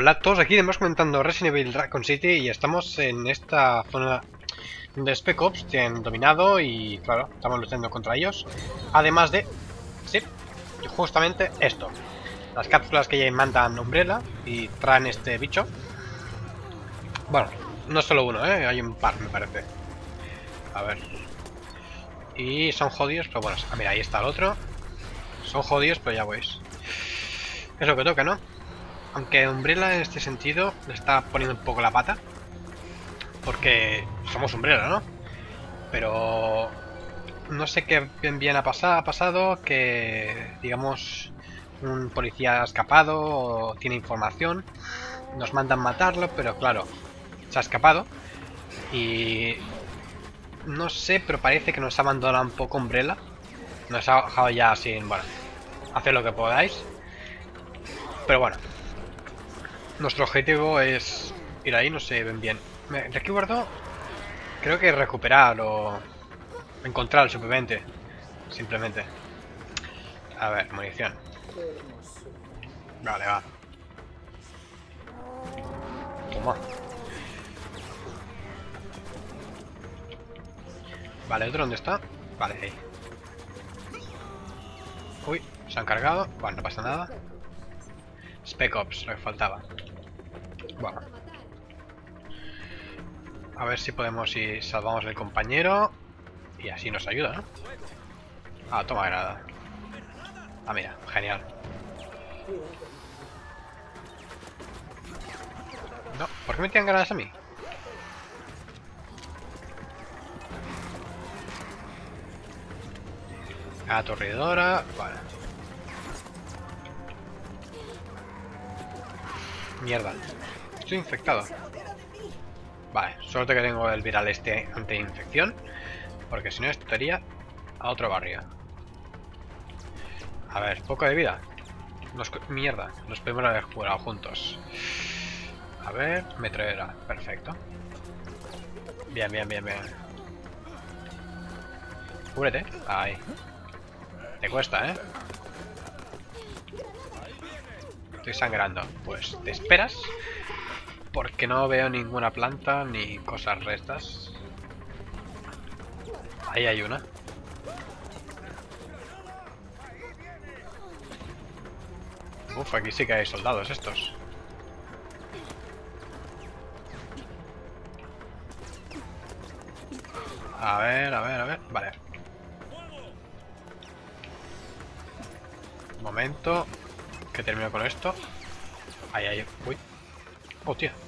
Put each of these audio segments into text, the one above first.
Hola a todos, aquí estamos comentando Resident Evil Raccoon City y estamos en esta zona de Spec Ops tienen dominado y claro, estamos luchando contra ellos. Además de, sí, justamente esto. Las cápsulas que ya mandan Umbrella y traen este bicho. Bueno, no solo uno, ¿eh? hay un par me parece. A ver. Y son jodidos, pero bueno, ah, mira, ahí está el otro. Son jodidos, pero ya veis. Es lo que toca, ¿no? Aunque Umbrella en este sentido le está poniendo un poco la pata. Porque somos Umbrella, ¿no? Pero no sé qué bien, ha, pasado, ha pasado, que digamos un policía ha escapado o tiene información, nos mandan matarlo, pero claro, se ha escapado y no sé, pero parece que nos ha abandonado un poco Umbrella, nos ha dejado ya sin, bueno, hacer lo que podáis, pero bueno, nuestro objetivo es ir ahí, no sé ven bien. Me recuerdo, creo que recuperar o encontrar superviviente, simplemente. A ver, munición. Vale, va. Toma. Vale, ¿otro dónde está? Vale, ahí. Uy, se han cargado. Bueno, no pasa nada. Spec Ops, lo que faltaba. Bueno. A ver si podemos ir salvamos el compañero. Y así nos ayuda, ¿no? Ah, toma granada. Ah, mira, genial. No, ¿por qué me tiran granadas a mí? Atorridora, vale. Mierda. Estoy infectado. Vale, suerte que tengo el viral este anti-infección. Porque si no estaría a otro barrio. A ver, poco de vida. mierda, nos podemos haber jugado juntos. A ver, metrallera, perfecto. Bien, bien, bien, bien. Cúbrete. Ahí. Te cuesta, ¿eh? Estoy sangrando. Pues te esperas. Porque no veo ninguna planta ni cosas restas. Ahí hay una. Uf, aquí sí que hay soldados estos. A ver, a ver, a ver. Vale. Un momento. Que termino con esto. Ahí, ahí. Uy. Hostia. A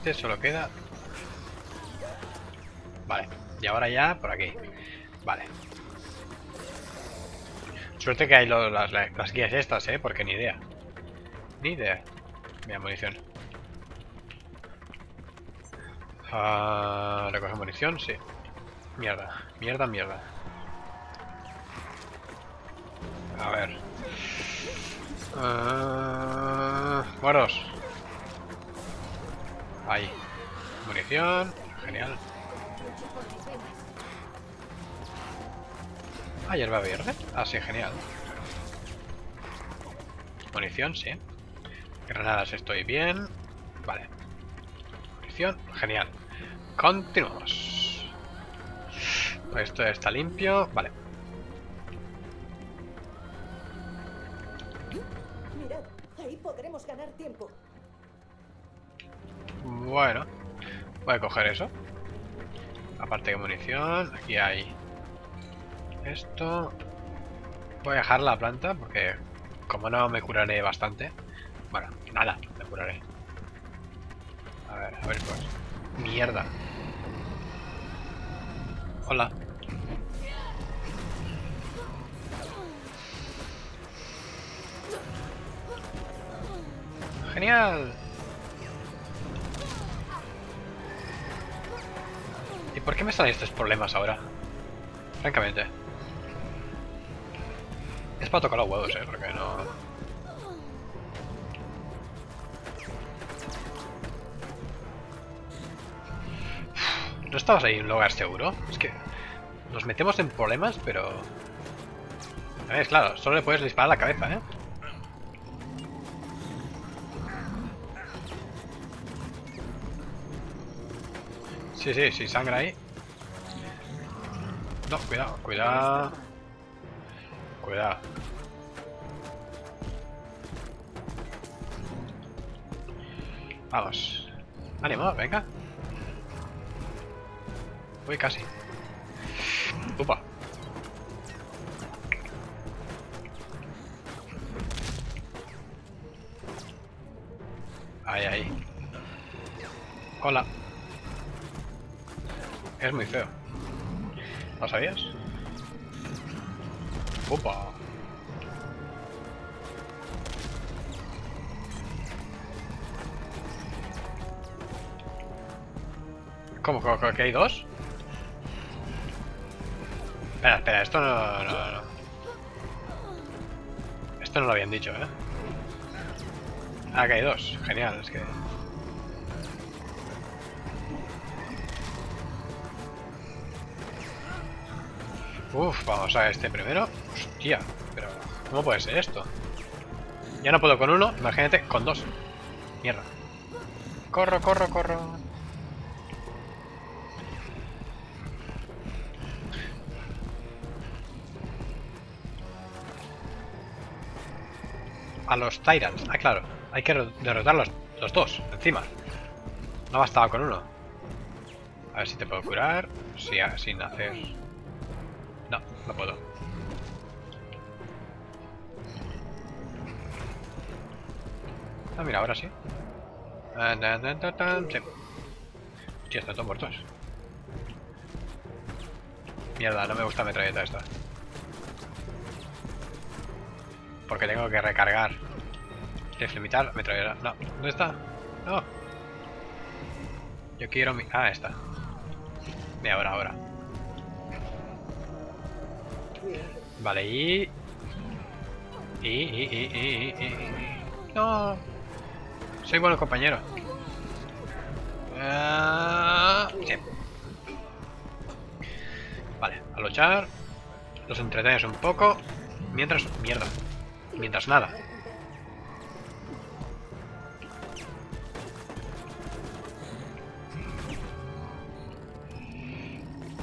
Este solo queda... Vale. Y ahora ya por aquí. Vale. Suerte que hay las, las, guías estas, ¿eh? Porque ni idea. Ni idea. Mira, munición. Uh, recoger munición, sí. Mierda, mierda, mierda. A ver. Uh, Ahí. Munición. Genial. Ah, hierba verde. Ah, sí, genial. Munición, sí. Granadas estoy bien. Vale. Munición, genial. Continuamos. Esto está limpio. Vale. Coger eso. Aparte de munición, aquí hay esto. Voy a dejar la planta porque como no me curaré bastante. Bueno, nada, me curaré. A ver, a ver pues. Mierda. Hola. Genial. ¿Y por qué me salen estos problemas ahora? Francamente. Es para tocar los huevos, eh, porque no... ¿No estabas ahí en un lugar seguro? Es que nos metemos en problemas, pero... A ver, claro, solo le puedes disparar la cabeza, ¿eh? Sí, sí, sí, sangra ahí. No, cuidado, cuidado. Cuidado. Vamos. Ánimo, venga. Uy, casi. Upa. ¿Cómo, cómo, que hay dos? Espera, espera, esto no. Esto no lo habían dicho, ¿eh? Ah, que hay dos. Genial, es que... Uf, vamos a este primero. Hostia, pero ¿cómo puede ser esto? Ya no puedo con uno, imagínate con dos. Mierda. Corro, corro, corro. A los Tyrants. Ah, claro. Hay que derrotar los, dos, encima. No bastaba con uno. A ver si te puedo curar. Sí, sin hacer... No, puedo. Ah, mira, ahora sí. Ah, sí. Hostia, están todos muertos. Mierda, no me gusta metralleta esta. Porque tengo que recargar. Deflimitar, metralleta. No, ¿dónde está? No. Yo quiero mi... Ah, está. Mira, ahora, ahora. Vale, y... Y, y, y, y, y. No. Soy bueno compañero. Uh... Sí. Vale, a luchar. Los entretienes un poco. Mientras... Mierda. Mientras nada.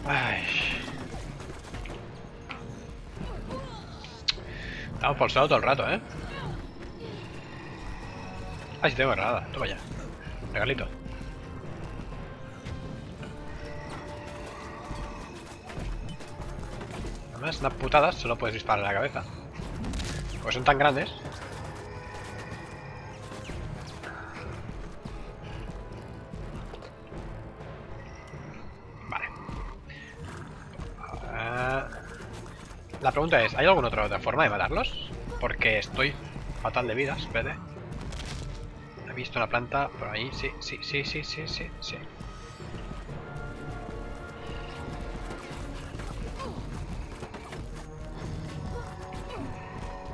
Ay. Estamos pulsados todo el rato, ¿eh? Ah, sí tengo granada. Toma ya. Regalito. Además, unas putadas solo puedes disparar en la cabeza. Pues son tan grandes. La pregunta es, ¿hay alguna otra forma de matarlos? Porque estoy fatal de vidas, espérate. He visto una planta por ahí, sí, sí, sí, sí, sí, sí, sí.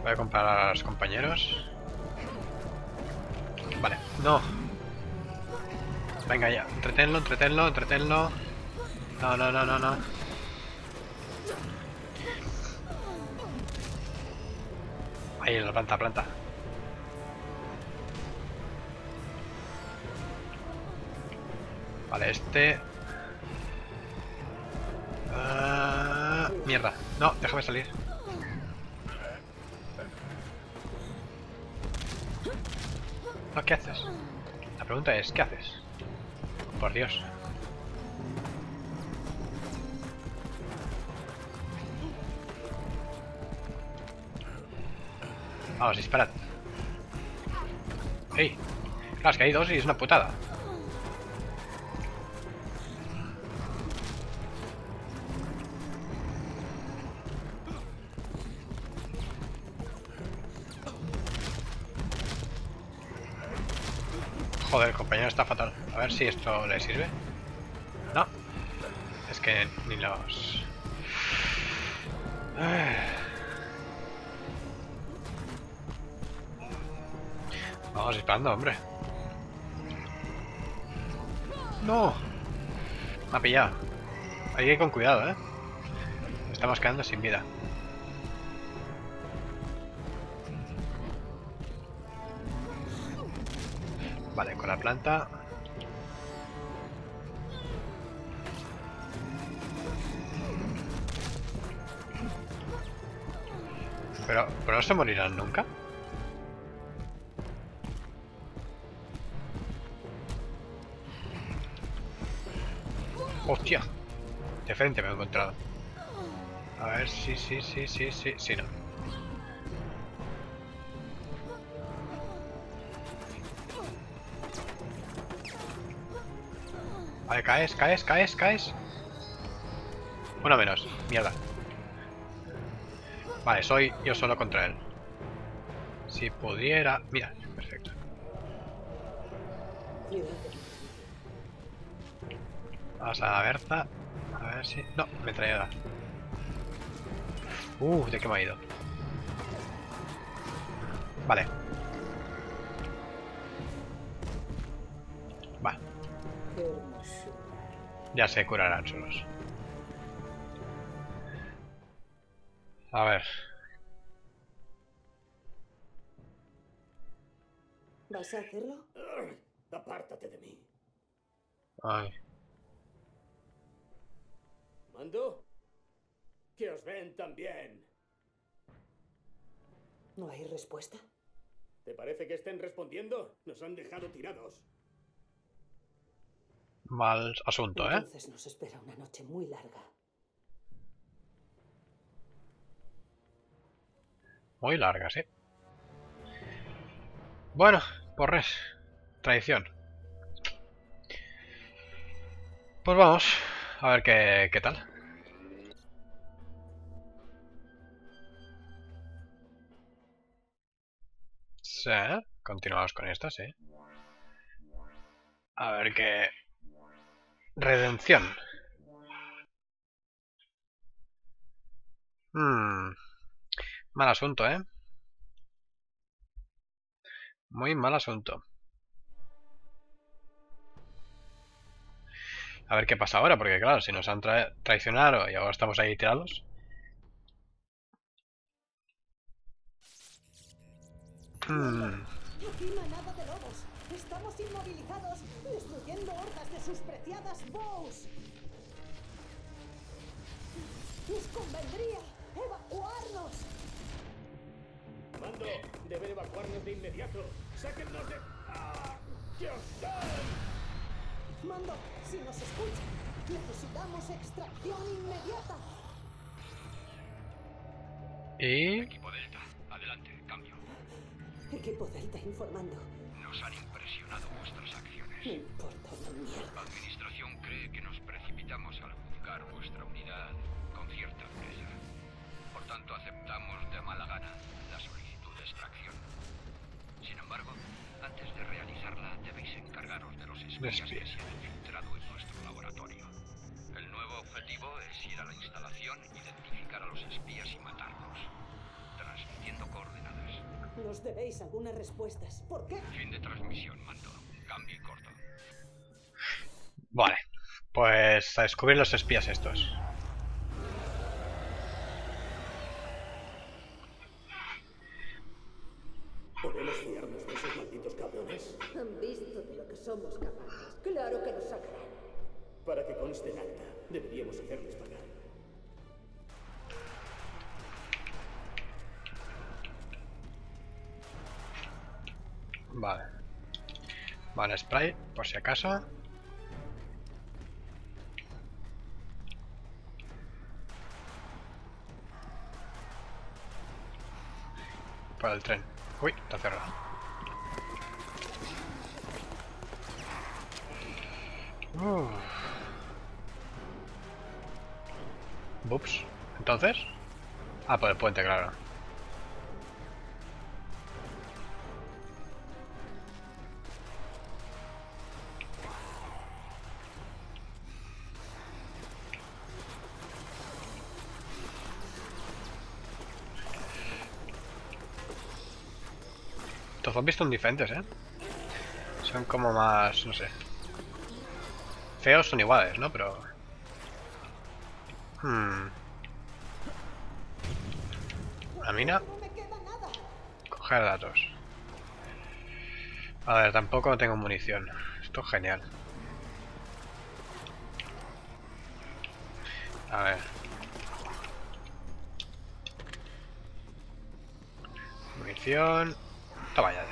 Voy a comprar a los compañeros. Vale, no. Venga ya, entretenlo, entretenlo, entretenlo. No, no, no, no, no. Ahí en la planta, planta. Vale, este... Uh... Mierda. No, déjame salir. No, ¿qué haces? La pregunta es, ¿qué haces? Por Dios. Vamos, disparad. ¡Ey! Claro, es que hay dos y es una putada. Joder, el compañero está fatal. A ver si esto le sirve. No. Es que ni los... Vamos disparando, hombre. No. Me ha pillado. Hay que ir con cuidado, ¿eh? Estamos quedando sin vida. Vale, con la planta. Pero, pero no se morirán nunca. Hostia. De frente me he encontrado. A ver, sí, sí, sí, sí, sí, sí, no. Vale, caes, caes, caes, caes. Uno menos, mierda. Vale, soy yo solo contra él. Si pudiera... Mira, A la Berta. A ver si... No, me traía. Uh, ¿de qué me ha ido? Vale. Va. Ya se curarán solos. A ver. ¿Vas a hacerlo? Apártate de mí. Ay. ¿Mando? Que os ven también. ¿No hay respuesta? ¿Te parece que estén respondiendo? Nos han dejado tirados. Mal asunto, ¿eh? Entonces nos espera una noche muy larga. Muy larga, sí. Bueno, porres. Tradición. Pues vamos. A ver qué, qué tal. Sí, continuamos con esta, sí. A ver qué... Redención. Hmm. Mal asunto, ¿eh? Muy mal asunto. A ver qué pasa ahora, porque claro, si nos han tra traicionado y ahora estamos ahí tirados. Hmm. Estamos inmovilizados, destruyendo hordas de sus preciadas bows. Nos convendría evacuarnos. Mando, deben evacuarnos de inmediato. ¡Sáquennos de... ¡Ah! ¡Dios! Mando, si nos escuchan, necesitamos extracción inmediata. Y... Equipo Delta, adelante, cambio. Equipo Delta informando. Nos han impresionado vuestras acciones. No importa La mierda. administración cree que nos precipitamos al juzgar vuestra unidad con cierta presa. Por tanto, aceptamos de mala gana la solicitud de extracción. Sin embargo, antes de realizarla, debéis Espías. se han infiltrado en nuestro laboratorio. El nuevo objetivo es ir a la instalación, identificar a los espías y matarlos. Transmitiendo coordenadas. Nos debéis algunas respuestas. ¿Por qué? Fin de transmisión, mando. Cambio y corto. Vale. Pues a descubrir los espías estos. Vale, spray, por si acaso. Para el tren. Uy, está cerrado. Ups. Entonces. Ah, por el puente, claro. Estos zombies son diferentes, ¿eh? Son como más... no sé. Feos son iguales, ¿no? Pero... Hmm. Una mina. Coger datos. A ver, tampoco tengo munición. Esto es genial. A ver. Munición. Toma ya.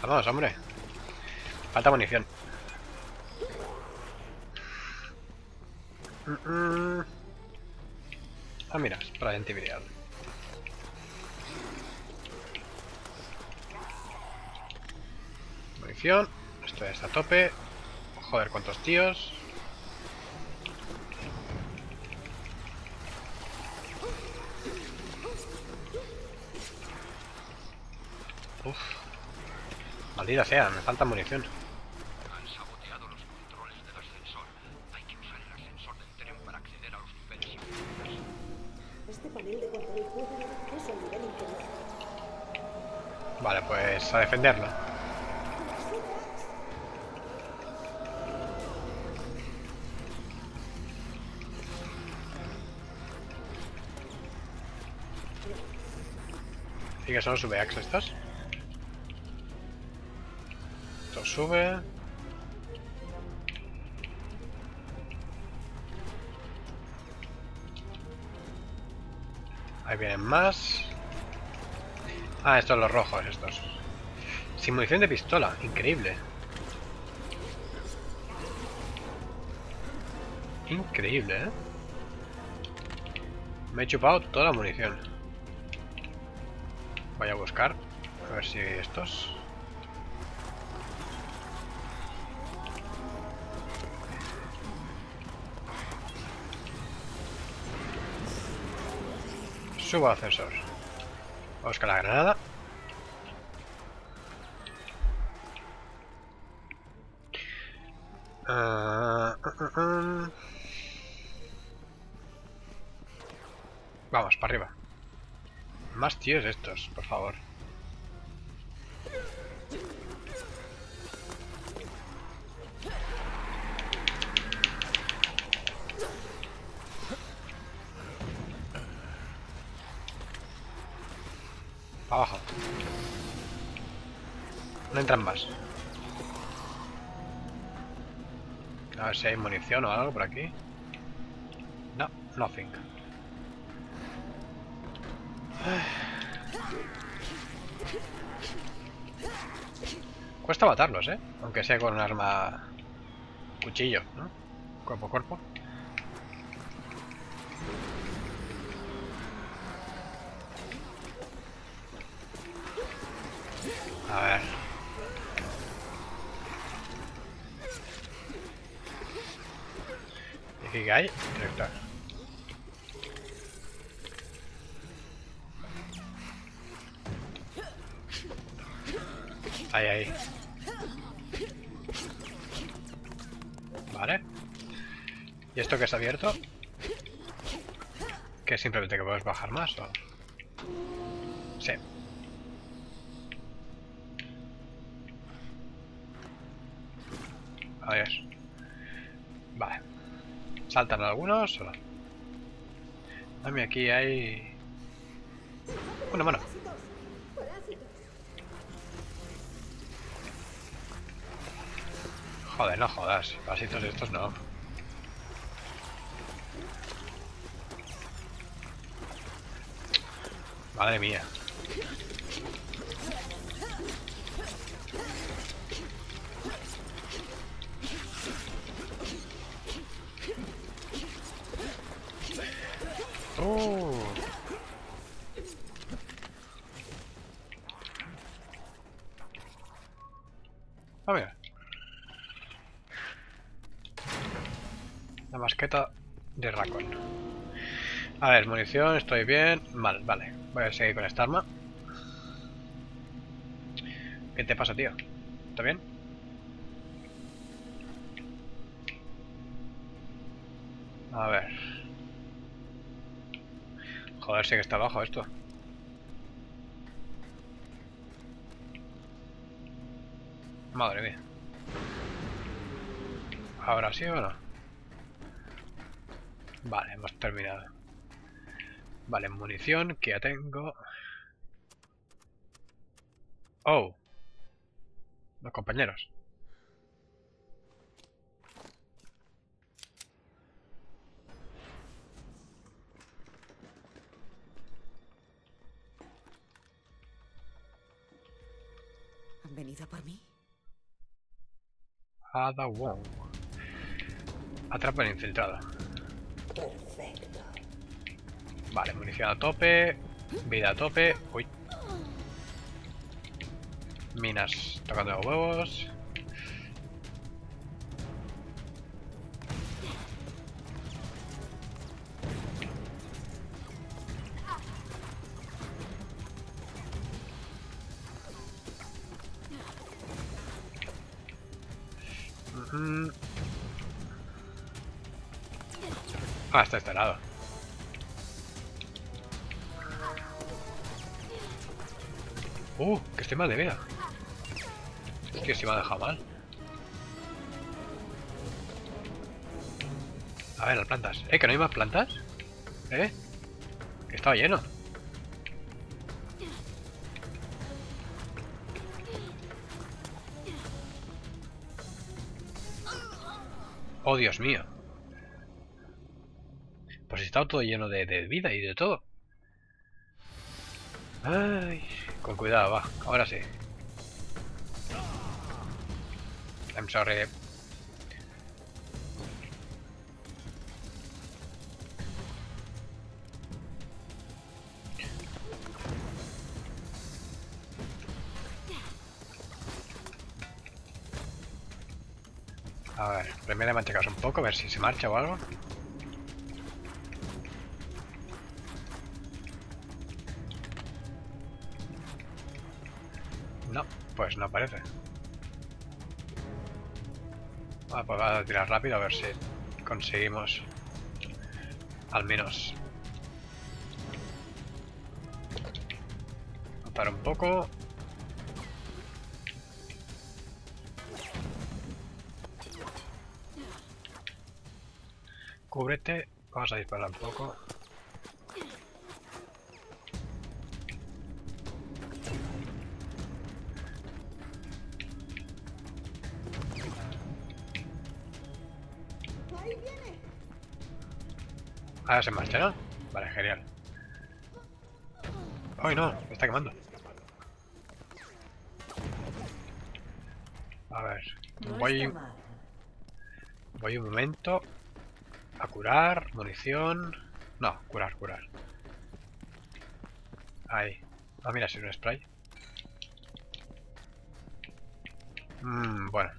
Vamos, hombre. Falta munición. Ah, mira, es para identificar. Munición. Esto ya está a tope. Joder, cuántos tíos. Uf. Maldita sea, me falta munición. Han saboteado los controles del ascensor. Hay que usar el ascensor del tren para acceder a los niveles inferiores. Este panel de control puede acceso al nivel inferior. Vale, pues a defenderlo. ¿Y que son sube axe sube. Ahí vienen más. Ah, estos los rojos, estos. Sin munición de pistola, increíble. Increíble, ¿eh? Me he chupado toda la munición. Voy a buscar. A ver si estos. Subo ascensor. A buscar la granada. Ah, ah, ah. Vamos, para arriba. Más tíos estos, por favor. Entran más. A ver si hay munición o algo por aquí. No, nothing. Cuesta matarlos, ¿eh? Aunque sea con un arma... Cuchillo, ¿no? Cuerpo a cuerpo. Que simplemente que puedes bajar más o... Sí. Adiós. Vale. ¿Saltan algunos o no? Dame aquí hay... Una mano. Joder, no jodas. Pasitos estos no. Madre mía. Oh. A. La masqueta de Raccoon. A ver, munición, estoy bien. Mal, vale. Voy a seguir con esta arma. ¿Qué te pasa, tío? ¿Está bien? A ver. Joder, sí que está abajo esto. Madre mía. ¿Ahora sí o no? Vale, hemos terminado. Vale, munición que ya tengo. Oh. Los compañeros. ¿Han venido por mí? Ada Wong. Atrapa al infiltrado. Perfecto. Vale, munición a tope. Vida a tope. Uy. Minas tocando los huevos. Ah, está este lado. Uh, que estoy mal de vida. Hostia, si me ha dejado mal. A ver, las plantas. ¿Eh? ¿Que no hay más plantas? ¿Eh? Que estaba lleno. Oh, Dios mío. Pues estaba todo lleno de, de vida y de todo. Ay, con cuidado, va. Ahora sí. I'm sorry. A ver, primero manchacas un poco, a ver si se marcha o algo. No parece. Ah, pues va a tirar rápido a ver si conseguimos al menos notar un poco. Cúbrete, vamos a disparar un poco. Ahora se marcha, ¿no? Vale, genial. ¡Ay, no! Me está quemando. A ver. Voy, voy un momento a curar, munición... No, curar, curar. Ahí. Ah, mira, si es un spray. Mmm, bueno.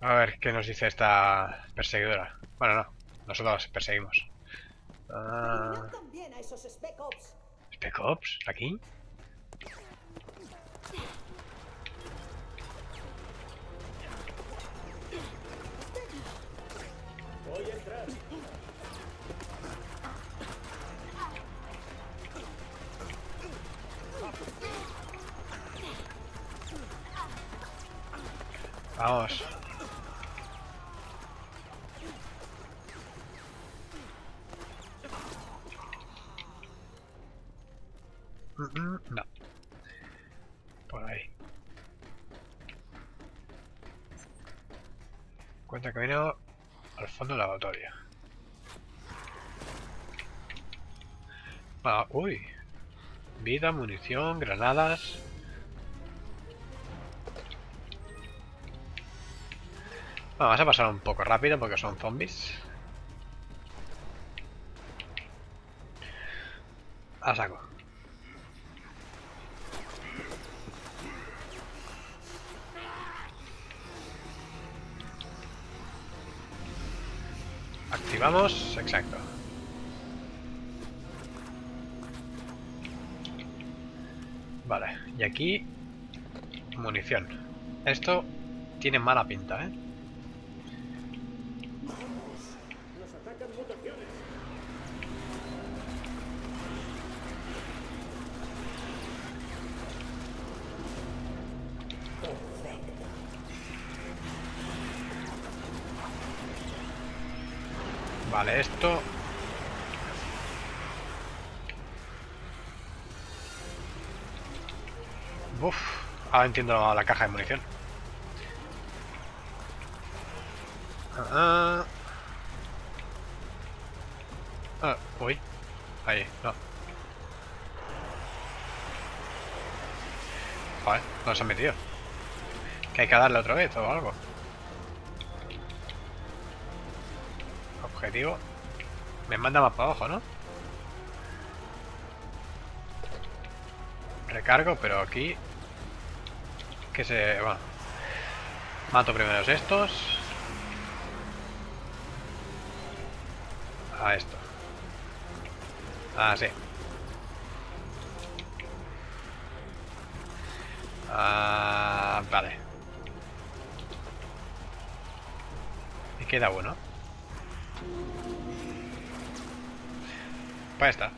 A ver, ¿qué nos dice esta perseguidora? Bueno, no. Nosotros perseguimos. Ah, Spec Ops. ¿Spec Ops? ¿Aquí? Voy a entrar. Vamos. No. Por ahí. Cuenta camino al fondo del lavatorio. Ah, uy. Vida, munición, granadas. Vamos a pasar un poco rápido porque son zombies. Activamos, exacto. Vale, y aquí munición. Esto tiene mala pinta, ¿eh? Esto... Uf, ahora entiendo la caja de munición. Ah, ah. uy. Ahí, no. Joder, no se han metido. Que hay que darle otra vez o algo. Objetivo. Me manda más para abajo, ¿no? Recargo, pero aquí... Que se... Bueno. Mato primero estos. A esto. Ah, sí. Ah, vale. Y queda uno. Pues está.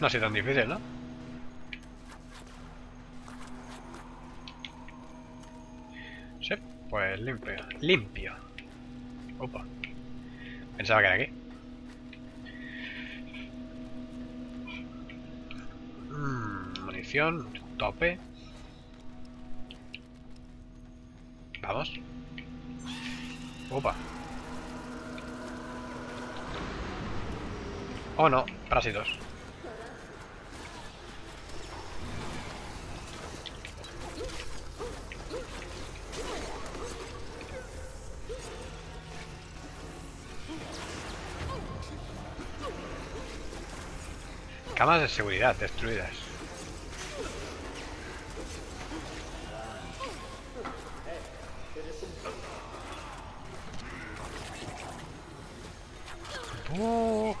No ha sido tan difícil, ¿no? Sí, pues limpio. Limpio. Opa. Pensaba que era aquí. Mm, munición, tope. Vamos. Opa. Oh no, parásitos. Camas de seguridad destruidas. Uh,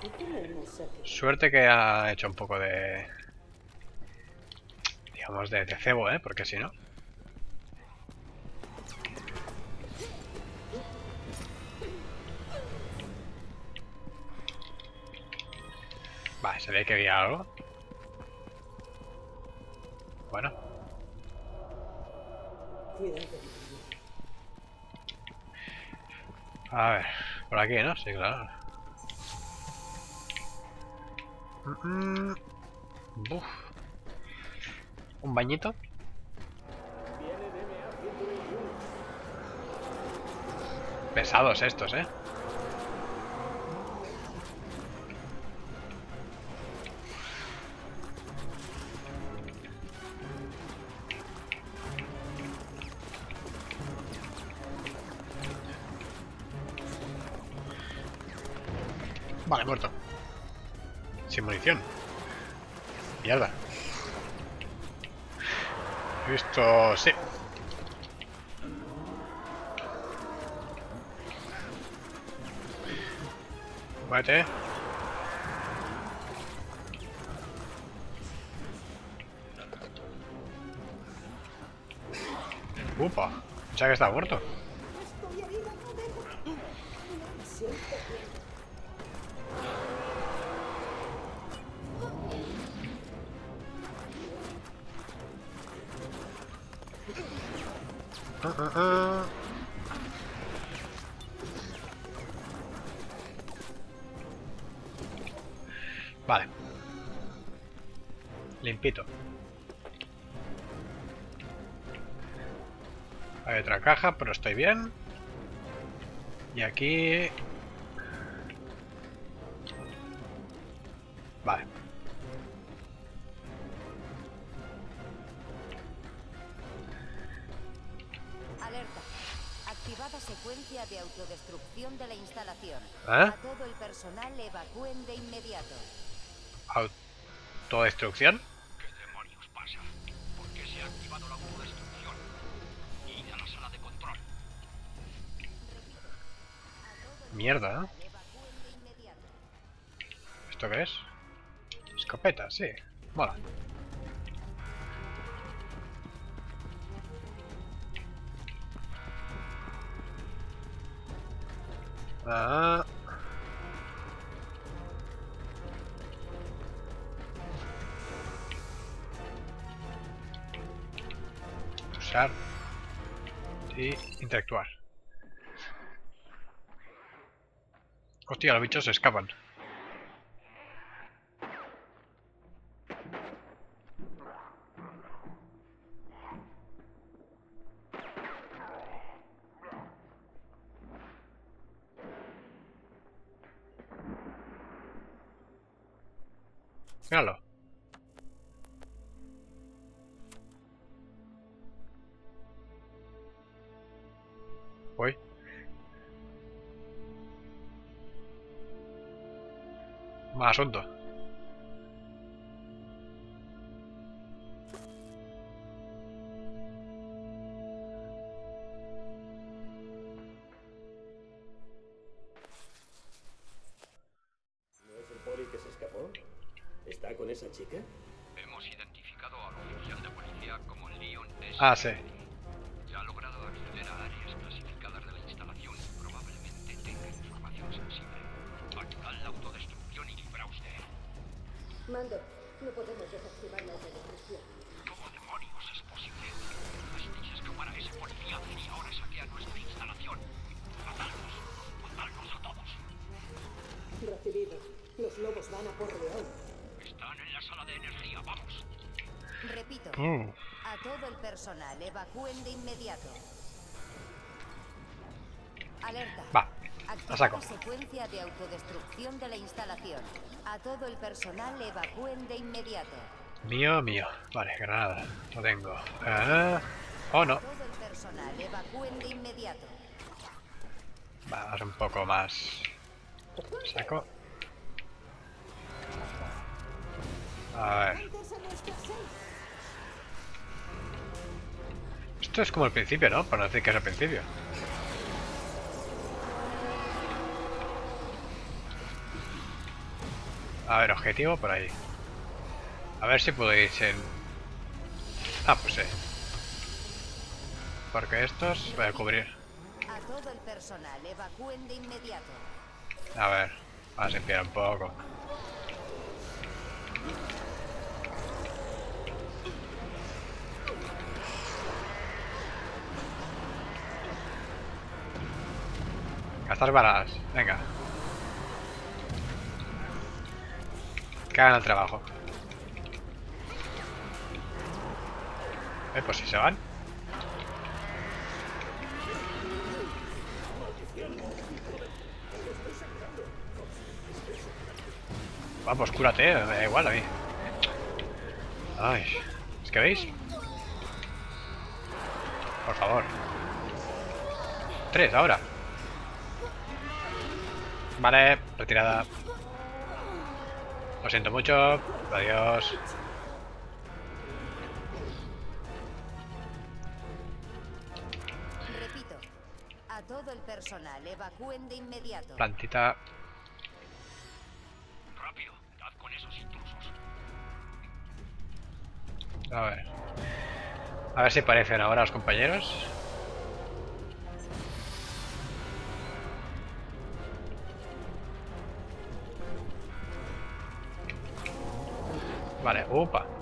¿Qué tenemos aquí? Suerte que ha hecho un poco de... Digamos de, cebo, ¿eh? Porque si no... Vale, se ve que había algo. Bueno, a ver. Por aquí, ¿no? Sí, claro. Mm, mm. Un bañito. Pesados estos, ¿eh? Vale, muerto. Sin munición. Mierda. Esto sí. Muévete. Upa. Pensaba que estaba muerto. Vale. Limpito. Hay otra caja, pero estoy bien. Y aquí... autodestrucción de la instalación. ¿Eh? A todo el personal evacúen de inmediato. Autodestrucción. ¿Qué demonios pasa? ¿Por qué se ha activado la autodestrucción? Id a la sala de control. Mierda, ¿eh? ¿Esto qué es? Escopeta, sí. Mola. Ah. Usar y interactuar. Hostia, los bichos se escapan. Ah, sí. Ya ha logrado acceder a áreas clasificadas de la instalación. Probablemente tenga información sensible. Activad la autodestrucción y libraos de él. Mando, no podemos desactivar la autodestrucción. ¿Cómo demonios es posible? Pudisteis escapar a ese policía y ahora saquea nuestra instalación. Matadlos. Matadlos a todos. Recibido. Los lobos van a por León. Están en la sala de energía. Vamos. Repito, Mm. A todo el personal evacúen de inmediato. Alerta. Va, la saco. Secuencia de autodestrucción de la instalación. A todo el personal evacúen de inmediato. Mío, mío. Vale, granada. Lo tengo. Ah. Oh, no. Todo el personal evacúen de inmediato. Vamos un poco más. Saco. A ver. Esto es como el principio, ¿no? Para no decir que es el principio. A ver, objetivo por ahí. A ver si en... Ah, pues sí. Porque estos voy a cubrir. A todo el personal evacúen de inmediato. A ver, vamos a limpiar un poco. Gastar balas, venga. Que hagan el trabajo. Eh, pues si se van. Vamos, cúrate, me da igual a mí. Ay, es que veis. Por favor. Tres ahora. Vale, retirada. Lo siento mucho. Adiós. Repito, a todo el personal evacúen de inmediato. Plantita. Rápido. Dad con esos intrusos. A ver. A ver si parecen ahora los compañeros. Vale, upa.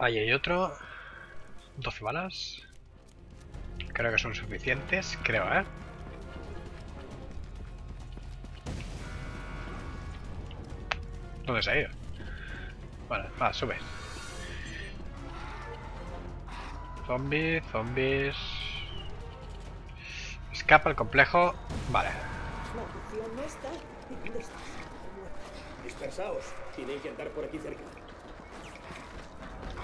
Ahí hay otro. 12 balas. Creo que son suficientes, creo, ¿eh? ¿Dónde se ha ido? Vale, va, sube. Zombies, zombies. Escapa el complejo. Vale. Maldición no está. ¿Y dónde estás? Dispersaos. Tienen que andar por aquí cerca.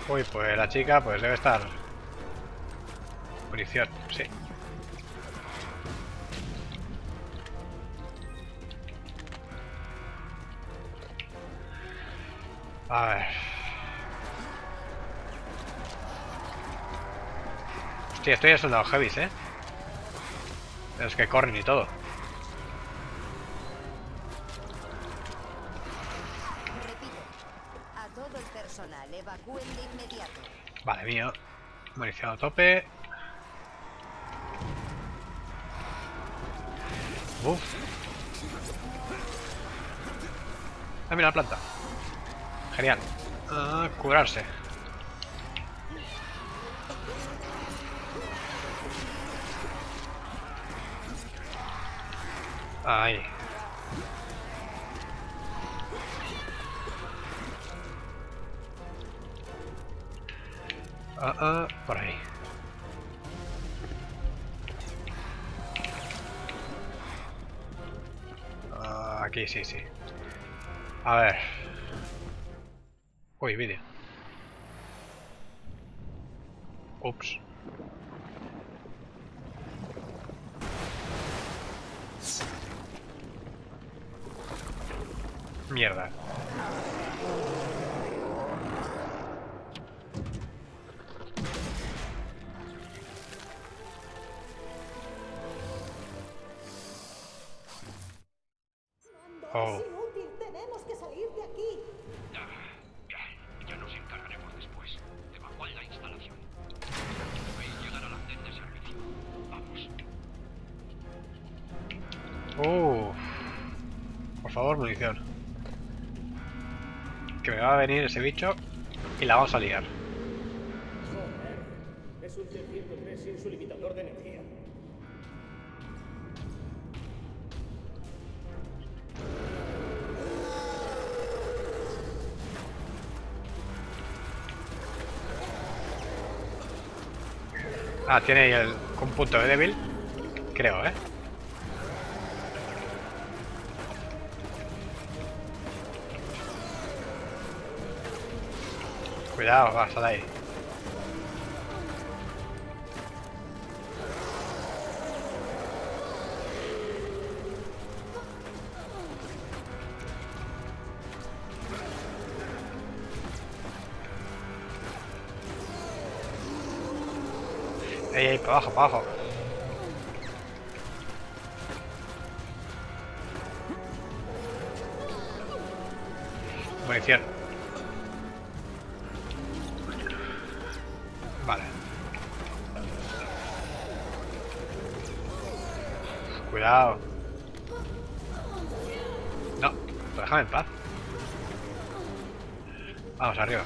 Uy, pues la chica pues debe estar... Munición, sí. A ver... Hostia, estoy de soldados heavies, ¿eh? Los que corren y todo. Vale, mío. Munición a tope. Uf. Ah, la planta. Genial. Ah, curarse. Ahí. Ah, ah, por ahí. Ah, aquí sí, sí. A ver. Uy, vídeo. Ups. Mierda. Venir ese bicho y la vamos a liar. Es un T-103 sin su limitador de energía. Ah, tiene ahí el, un punto de débil. Creo, ¿eh? Cuidado, va, sal ahí. Ey, ey, para abajo, para abajo. Munición. No, déjame en paz. Vamos, arriba.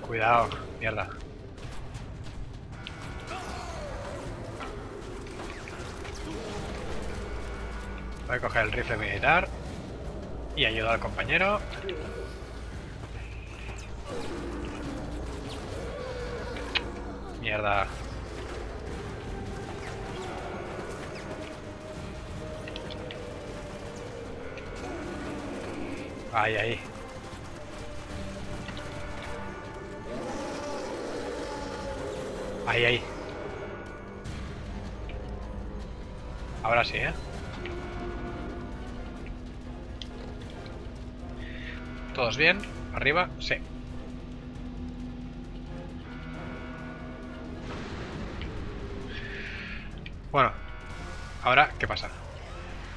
Cuidado, Voy a coger el rifle militar y ayudar al compañero. Mierda. Ahí, ahí. Ahí, ahí. Ahora sí, ¿eh? ¿Todos bien? ¿Arriba? Sí. Bueno. Ahora, ¿qué pasa?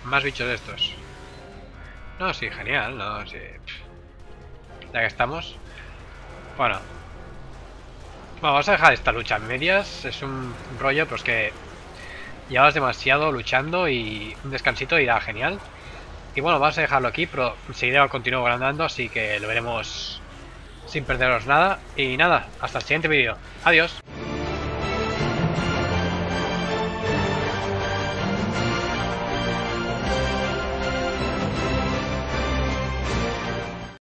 Más bichos de estos. No, sí, genial, no, sí. Ya que estamos. Bueno. Bueno, vamos a dejar esta lucha en medias. Es un rollo, pues que llevas demasiado luchando y un descansito irá genial. Y bueno, vamos a dejarlo aquí, pero enseguida continúo grabando, así que lo veremos sin perderos nada. Y nada, hasta el siguiente vídeo. Adiós.